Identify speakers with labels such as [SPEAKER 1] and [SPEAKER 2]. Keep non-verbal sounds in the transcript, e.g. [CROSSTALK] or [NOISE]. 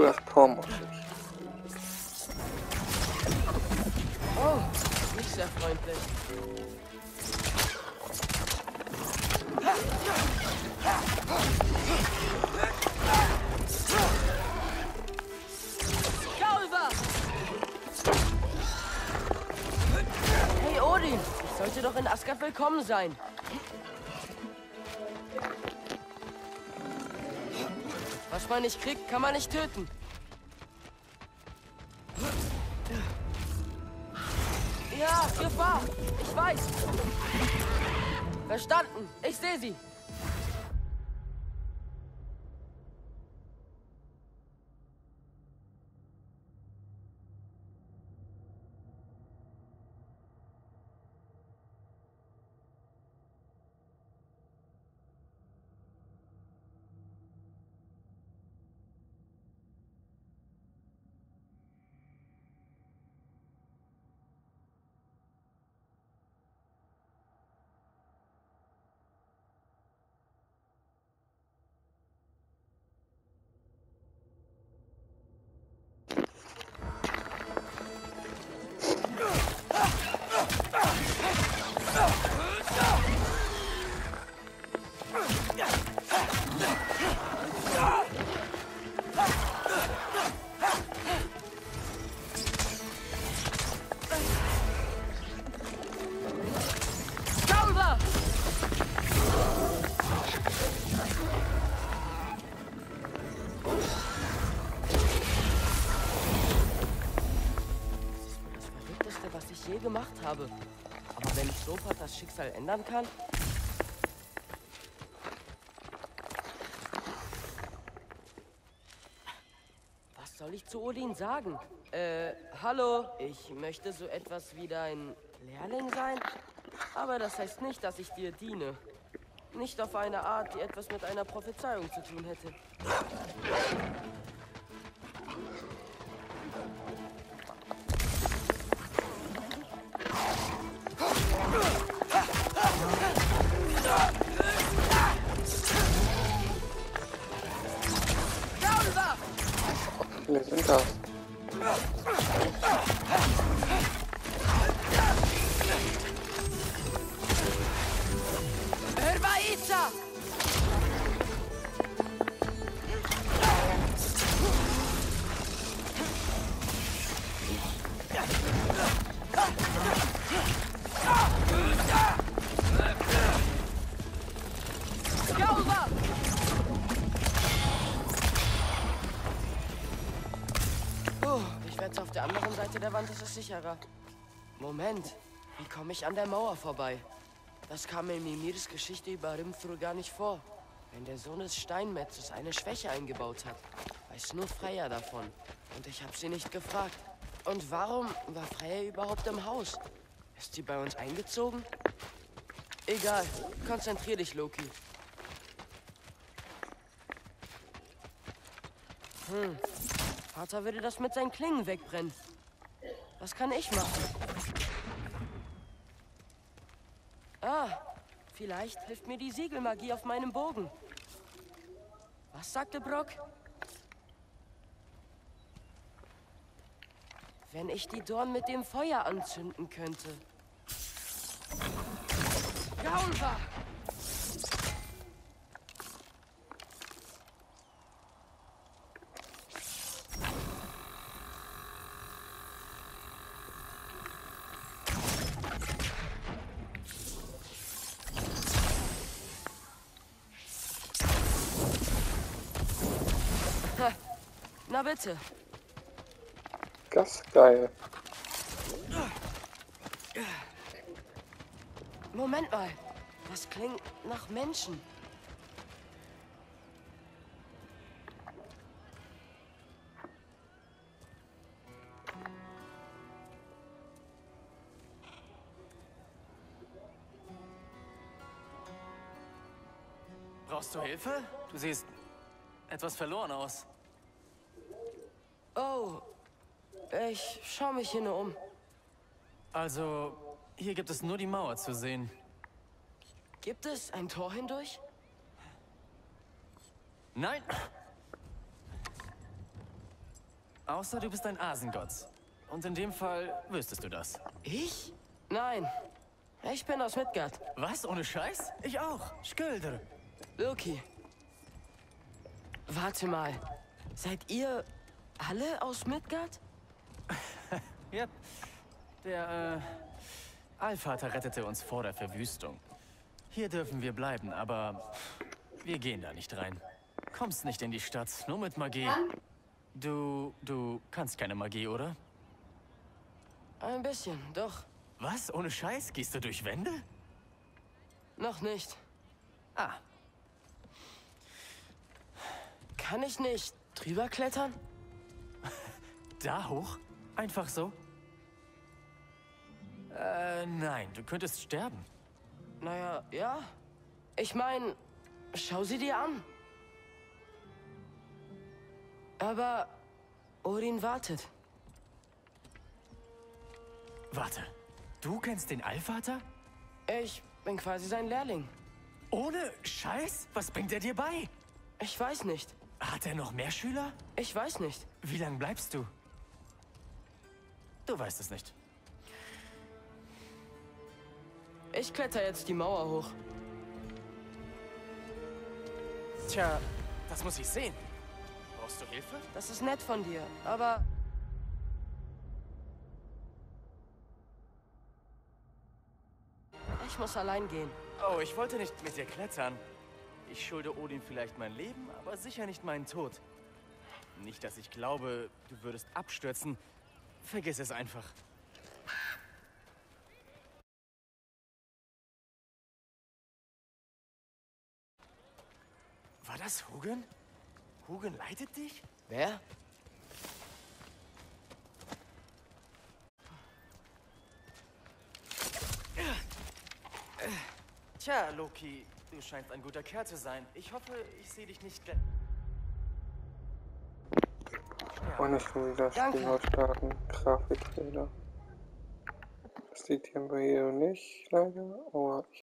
[SPEAKER 1] Naturas Tormod.
[SPEAKER 2] Oh, nicht sehr freundlich. Hey Odin, ich sollte doch in Asgard willkommen sein. Was man nicht kriegt, kann man nicht töten. Ja, Gefahr. Ich weiß. Verstanden. Ich sehe sie. Was ich je gemacht habe. Aber wenn Sophat das Schicksal ändern kann, Was soll ich zu Odin sagen? Äh, hallo, ich möchte so etwas wie dein Lehrling sein. Aber das heißt nicht, dass ich dir diene. Nicht auf eine Art, die etwas mit einer Prophezeiung zu tun hätte. Certo. cazzo. Erba Itza! Wette, auf der anderen Seite der Wand ist es sicherer. Moment, wie komme ich an der Mauer vorbei? Das kam in Mimirs Geschichte über Rimfur gar nicht vor. Wenn der Sohn des Steinmetzes eine Schwäche eingebaut hat, weiß nur Freya davon. Und ich habe sie nicht gefragt. Und warum war Freya überhaupt im Haus? Ist sie bei uns eingezogen? Egal, konzentrier dich, Loki. Hm, Vater würde das mit seinen Klingen wegbrennen. Was kann ich machen? Ah, vielleicht hilft mir die Siegelmagie auf meinem Bogen. Was sagte Brock? Wenn ich die Dorn mit dem Feuer anzünden könnte. Gaulva! Na bitte.
[SPEAKER 1] Das ist geil.
[SPEAKER 2] Moment mal. Das klingt nach Menschen.
[SPEAKER 3] Brauchst du Hilfe? Du siehst etwas verloren aus.
[SPEAKER 2] Oh, ich schau mich hier nur um.
[SPEAKER 3] Also, hier gibt es nur die Mauer zu sehen.
[SPEAKER 2] Gibt es ein Tor hindurch?
[SPEAKER 3] Nein! Außer du bist ein Asengott. Und in dem Fall wüsstest du das.
[SPEAKER 2] Ich? Nein. Ich bin aus Midgard.
[SPEAKER 3] Was? Ohne Scheiß? Ich auch. Skölder.
[SPEAKER 2] Loki. Warte mal. Seid ihr alle aus Midgard? [LAUGHS]
[SPEAKER 3] Ja. Der, äh, Allvater rettete uns vor der Verwüstung. Hier dürfen wir bleiben, aber wir gehen da nicht rein. Kommst nicht in die Stadt, nur mit Magie. Du, du kannst keine Magie, oder?
[SPEAKER 2] Ein bisschen, doch.
[SPEAKER 3] Was? Ohne Scheiß? Gehst du durch Wände?
[SPEAKER 2] Noch nicht.
[SPEAKER 3] Ah,
[SPEAKER 2] Kann ich nicht drüber klettern?
[SPEAKER 3] Da hoch? Einfach so? Äh, nein, du könntest sterben.
[SPEAKER 2] Naja, ja. Ich meine, schau sie dir an. Aber Odin wartet.
[SPEAKER 3] Warte, du kennst den Allvater?
[SPEAKER 2] Ich bin quasi sein Lehrling.
[SPEAKER 3] Ohne Scheiß? Was bringt er dir bei?
[SPEAKER 2] Ich weiß nicht.
[SPEAKER 3] Hat er noch mehr Schüler?
[SPEAKER 2] Ich weiß nicht.
[SPEAKER 3] Wie lange bleibst du? Du weißt es nicht.
[SPEAKER 2] Ich kletter jetzt die Mauer hoch.
[SPEAKER 3] Tja, das muss ich sehen. Brauchst du Hilfe?
[SPEAKER 2] Das ist nett von dir, aber... Ich muss allein gehen.
[SPEAKER 3] Oh, ich wollte nicht mit dir klettern. Ich schulde Odin vielleicht mein Leben, aber sicher nicht meinen Tod. Nicht, dass ich glaube, du würdest abstürzen. Vergiss es einfach. War das Hugen? Hugen leitet dich?
[SPEAKER 2] Wer?
[SPEAKER 3] Tja, Loki, du scheinst ein guter Kerl zu sein. Ich hoffe, ich sehe dich nicht gleich.
[SPEAKER 1] Und ich will wieder. Spiel starten. Grafikfehler. Das sieht hier bei hier nicht leider, aber ich